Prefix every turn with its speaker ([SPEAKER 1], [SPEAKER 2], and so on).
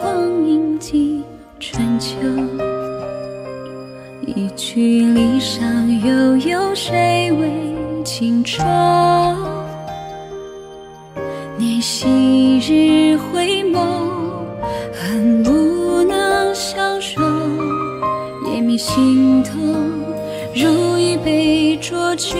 [SPEAKER 1] 光阴几春秋，一曲离殇，又有谁为情愁？念昔日回眸，恨不能相守，夜迷心头，如一杯浊酒。